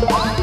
Bye.